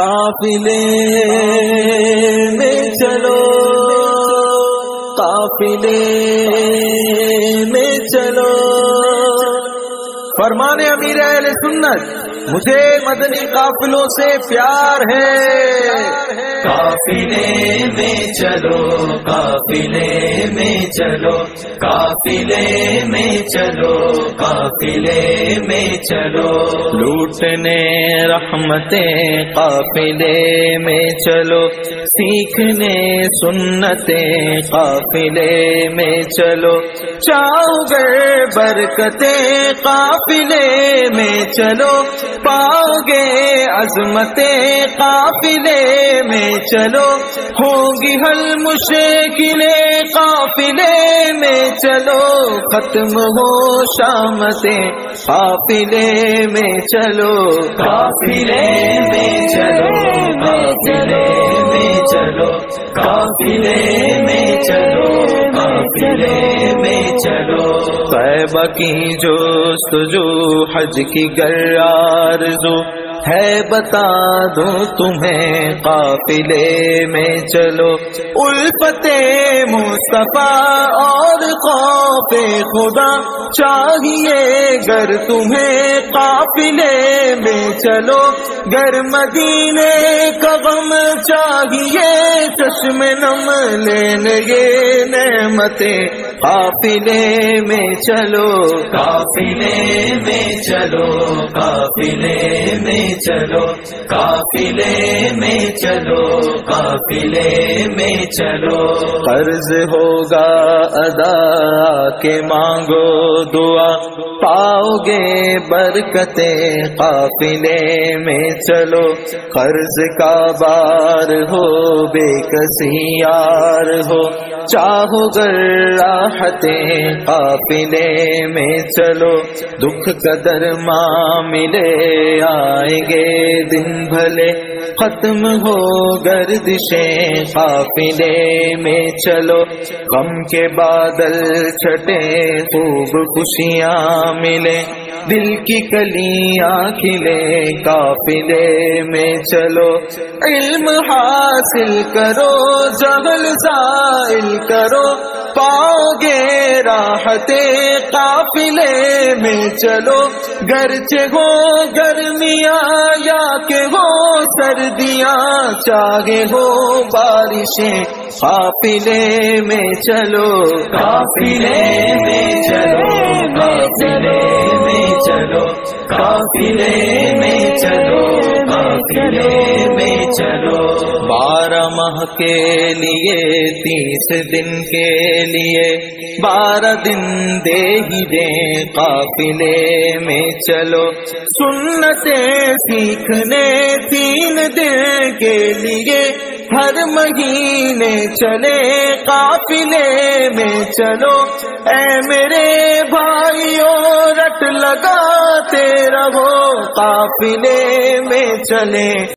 काफिले में चलो। काफिले में चलो। फरमाने अमीर अहले सुन्नत। मुझे मदनी काफिलों से प्यार है। काफिले में चलो, काफिले में चलो, काफिले में चलो, काफिले में चलो। लूटने रहमतें काफिले में चलो, सीखने सुन्नते काफिले में चलो। चाहोगे बरकते काफिले में चलो पाओगे अजमते काफिले में चलो। होगी हल मुश्किले काफिले में चलो। खत्म हो शाम शामते काफिले में चलो। काफिले में चलो, काफिले में चलो, काफिले में चलो, काफिले में चलो। तैबा की जो सुजू हज की गर्रार जो है, बता दूँ तुम्हें काफिले में चलो। उल्फते मुस्तफ़ा और खौफे खुदा चाहिए गर तुम्हें काफिले में चलो। गर मदीने का गम चाहिए, चश्मे नम लेने ये नेमतें काफिले में चलो। काफिले में चलो काफिले में चलो काफिले में चलो काफिले में चलो। कर्ज होगा अदा के मांगो दुआ। पाओगे बरकते काफिले में चलो। कर्ज का बार हो बेकसी यार हो। चाहो गर राहते काफिले में चलो, दुख कदर माँ मिले आएँगे दिन भले। खत्म हो गर्दिशें काफिले में चलो, गम के बादल छटे खूब खुशियाँ मिले। दिल की कलियाँ खिले काफिले में चलो, इल्म हासिल करो जहल जाइल करो पाओगे राहते काफिले में चलो। गरचे हो गर्मिया या के हो सर्दियाँ चाहे हो बारिशें काफिले में चलो। काफिले में चलो काफिले में चलो काफिले में चलो काफिले में चलो। माह के लिए, तीस दिन के लिए, बारह दिन दे ही दे काफिले में चलो। सुन्नते सीखने तीन दिन के लिए, हर महीने चले काफिले में चलो। ए मेरे भाइयों, रट लगाते रहो काफिले में चले।